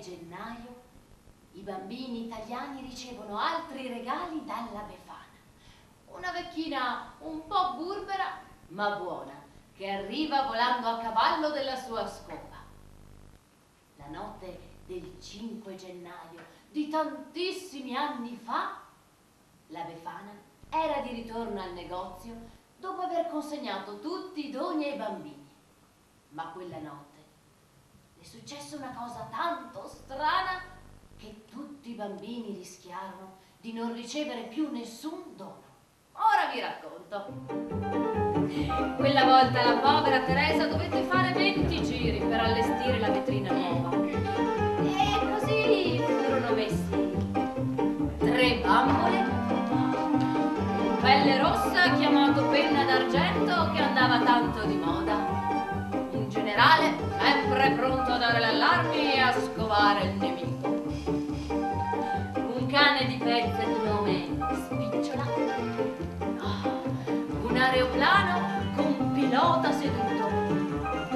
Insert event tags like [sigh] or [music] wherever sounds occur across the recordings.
gennaio i bambini italiani ricevono altri regali dalla Befana. Una vecchina un po' burbera, ma buona, che arriva volando a cavallo della sua scopa. La notte del 5 gennaio di tantissimi anni fa, la Befana era di ritorno al negozio dopo aver consegnato tutti i doni ai bambini. Ma quella notte è successa una cosa tanto strana che tutti i bambini rischiarono di non ricevere più nessun dono. Ora vi racconto. Quella volta la povera Teresa dovette fare 20 giri per allestire la vetrina nuova. E così furono messi tre bambole, un pelle rossa chiamato penna d'argento che andava tanto di moda, generale sempre pronto a dare l'allarme e a scovare il nemico. Cane di pezza di nome Spicciola, un aeroplano con pilota seduto.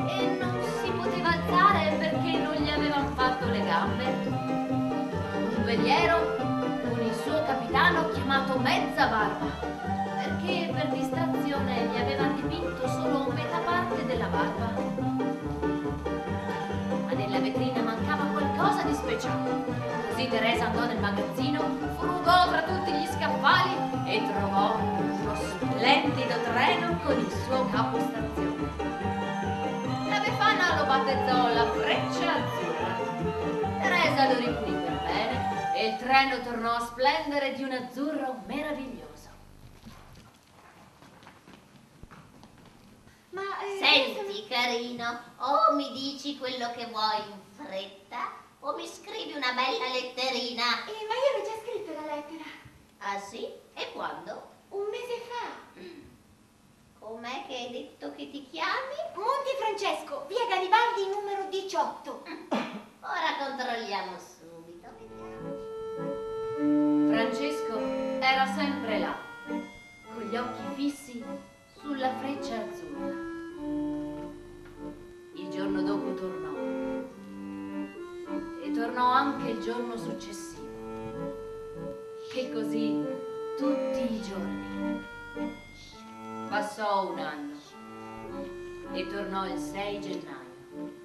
E non si poteva alzare perché non gli avevano fatto le gambe, un veliero con il suo capitano chiamato Mezza Barba perché per distrazione speciale Così Teresa andò nel magazzino, frugò tra tutti gli scaffali e trovò uno splendido treno con il suo capostazione. La Befana lo battezzò la freccia azzurra. Teresa lo ripulì per bene e il treno tornò a splendere di un azzurro meraviglioso. Ma eh, Senti, carino, o mi dici quello che vuoi in fretta o mi scrivi una bella letterina? Eh, ma io l'ho già scritto la lettera. Ah sì? E quando? Un mese fa. Com'è che hai detto che ti chiami? Monti Francesco, via Garibaldi numero 18. [coughs] Ora controlliamo subito, vediamo. Francesco era sempre là, con gli occhi fissi sulla freccia il giorno successivo. E così tutti i giorni. Passò un anno e tornò il 6 gennaio.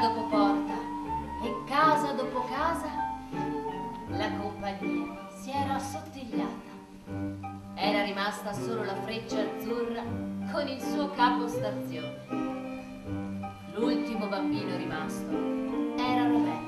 dopo porta e casa dopo casa, la compagnia si era assottigliata. Era rimasta solo la freccia azzurra con il suo capo stazione. L'ultimo bambino rimasto era Roberto.